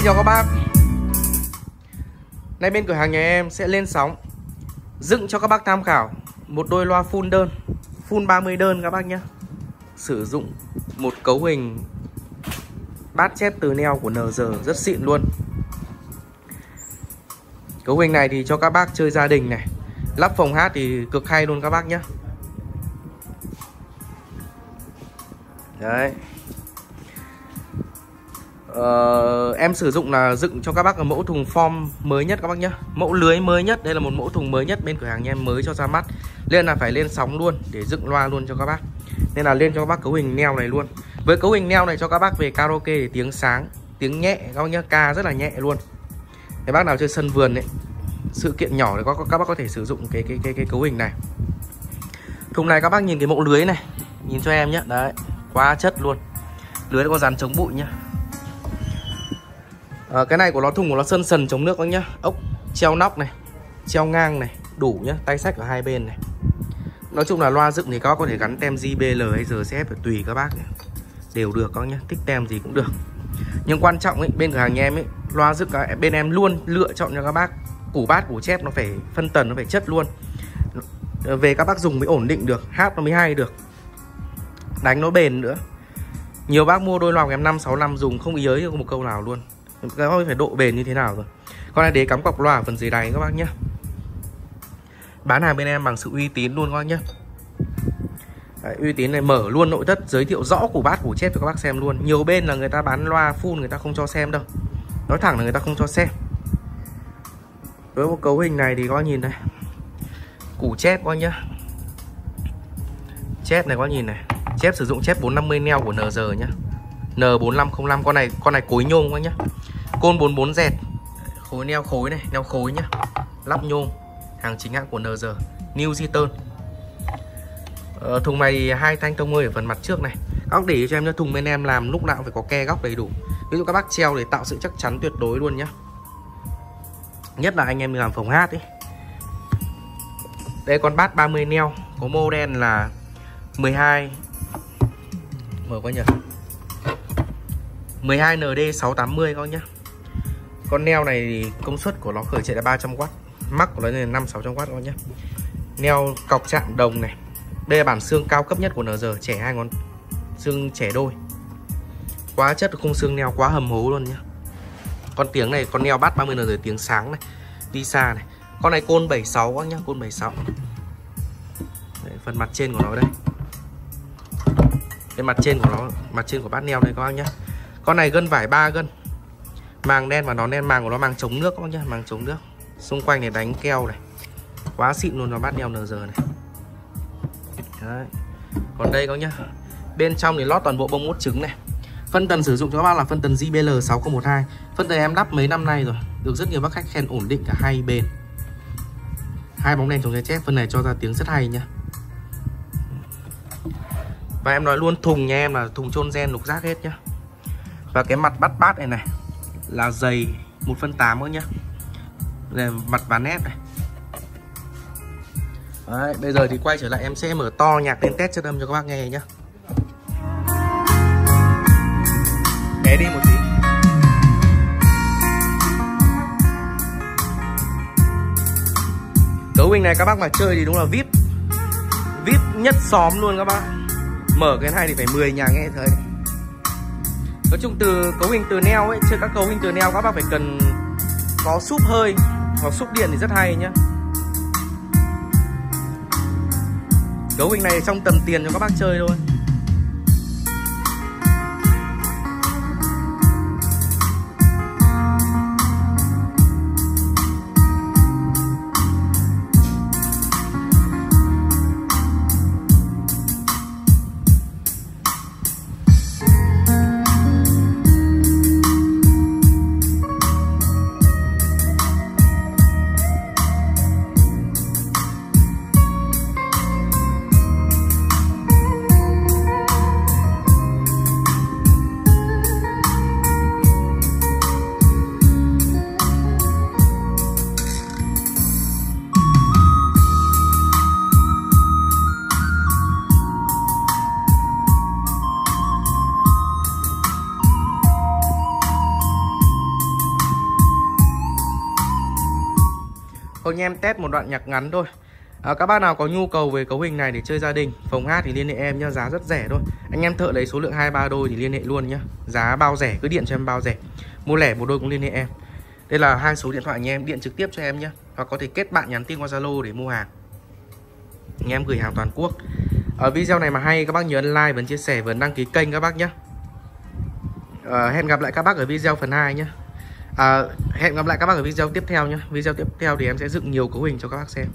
Xin chào các bác. Nay bên cửa hàng nhà em sẽ lên sóng, Dựng cho các bác tham khảo Một đôi loa full đơn, Full 30 đơn các bác nhé. Sử dụng một cấu hình Bát chép từ neo của NG Rất xịn luôn. Cấu hình này thì cho các bác chơi gia đình này. Lắp phòng hát thì cực hay luôn các bác nhé. Đấy. Uh, em sử dụng là dựng cho các bác ở mẫu thùng form mới nhất các bác nhé Mẫu lưới mới nhất, đây là một mẫu thùng mới nhất bên cửa hàng nhà em mới cho ra mắt. Nên là phải lên sóng luôn để dựng loa luôn cho các bác. Nên là lên cho các bác cấu hình neo này luôn. Với cấu hình neo này cho các bác về karaoke thì tiếng sáng, tiếng nhẹ các bác nhé Ca rất là nhẹ luôn. Cái bác nào chơi sân vườn ấy Sự kiện nhỏ thì có các bác có thể sử dụng cái cái cái cái cấu hình này. Thùng này các bác nhìn cái mẫu lưới này Nhìn cho em nhé, đấy Quá chất luôn. Lưới có dàn chống bụi nhá à, cái này của nó thùng của nó sơn sần chống nước các nhá. Ốc treo nóc này treo ngang này đủ nhá tay sách ở hai bên này. Nói chung là loa dựng thì các bác có thể gắn tem JBL hay RCF phải tùy các bác nhé. đều được các nhá thích tem gì cũng được. Nhưng quan trọng ấy bên cửa hàng nhà em ấy loa dựng bên em luôn lựa chọn cho các bác. Củ bát củ chép nó phải phân tần nó phải chất luôn. Ờ, về các bác dùng mới ổn định được hát nó mới hay được. Đánh nó bền nữa. Nhiều bác mua đôi loa em năm sáu năm dùng không ý ấy một câu nào luôn các bác phải độ bền như thế nào rồi. Con này đế cắm cọc loa phần dưới đáy các bác nhé bán hàng bên em bằng sự uy tín luôn các bác nhé Đấy, uy tín này mở luôn nội thất giới thiệu rõ củ bát củ chép cho các bác xem luôn. Nhiều bên là người ta bán loa full người ta không cho xem đâu. Nói thẳng là người ta không cho xem. Với một cấu hình này thì có nhìn này. Củ chép coi nhá. Chép này có nhìn này. Chép sử dụng chép 450 neo của NG nhá. N4505 con này con này cối nhôm các nhá. Côn 44 dẹt Khối neo khối này, neo khối nhá. Lắp nhôm Hàng chính hãng của NG New Zealand. Ờ, Thùng này hai thanh thông hơi ở phần mặt trước này. Các để cho em nhá Thùng bên em làm lúc nào cũng phải có ke góc đầy đủ. Ví dụ các bác treo để tạo sự chắc chắn tuyệt đối luôn nhá. Nhất là anh em làm phòng hát ấy. Đây con bát 30 neo Có model là 12 Mở coi nhỉ. 12 ND 680 các nhá. Con neo này thì công suất của nó khởi chạy là 300W mắc của nó là 5 600W các nhá. Neo cọc chạm đồng này đây là bản xương cao cấp nhất của NG trẻ hai ngón xương trẻ đôi. Quá chất khung xương neo quá hầm hố luôn nhá. Con tiếng này con neo bắt 30 NG tiếng sáng này đi xa này. Con này côn 76 các nhá côn 76 Đấy, phần mặt trên của nó đây. Cái mặt trên của nó mặt trên của bát neo đây các bác nhá con này gân vải 3 gân. Màng đen và nó đen, màng của nó màng chống nước các bác nhá, màng chống nước. Xung quanh này đánh keo này. Quá xịn luôn, nó bắt đeo giờ này. Đấy. còn đây các nhá, bên trong thì lót toàn bộ bông út trứng này. Phân tần sử dụng cho các bác là phân tần JBL 6012 phân tần em đắp mấy năm nay rồi, được rất nhiều bác khách khen ổn định cả hai bên. Hai bóng đèn chống cháy chép, phân này cho ra tiếng rất hay nhá. Và em nói luôn, thùng nhà em là thùng chôn gen lục rác hết nhá và cái mặt bắt bát này này là dày 1 phân 8 nữa nhá. Đây, mặt ván ép này. Đấy, bây giờ thì quay trở lại em sẽ mở to nhạc lên test cho đâm cho các bác nghe nhá. Bé đi một tí. Cấu hình này các bác mà chơi thì đúng là VIP. VIP nhất xóm luôn các bác. Mở cái này thì phải 10 nhà nghe thấy nói chung từ cấu hình từ neo ấy chơi các cấu hình từ neo, các bác phải cần có súp hơi hoặc súp điện thì rất hay nhá. Cấu hình này trong tầm tiền cho các bác chơi thôi. Có anh em test một đoạn nhạc ngắn thôi. À, Các bác nào có nhu cầu về cấu hình này để chơi gia đình Phòng hát thì liên hệ em nhá Giá rất rẻ thôi. Anh em thợ lấy số lượng 2-3 đôi thì liên hệ luôn nhá. Giá bao rẻ cứ điện cho em bao rẻ. Mua lẻ một đôi cũng liên hệ em. Đây là hai số điện thoại anh em điện trực tiếp cho em nhá. Hoặc có thể kết bạn nhắn tin qua Zalo để mua hàng. Anh em gửi hàng toàn quốc. Ở video này mà hay các bác nhớ ấn like và chia sẻ và đăng ký kênh các bác nhé à, ờ, Hẹn gặp lại các bác ở video phần 2 nhé à, Hẹn gặp lại các bác ở video tiếp theo nhé. Video tiếp theo thì em sẽ dựng nhiều cấu hình cho các bác xem.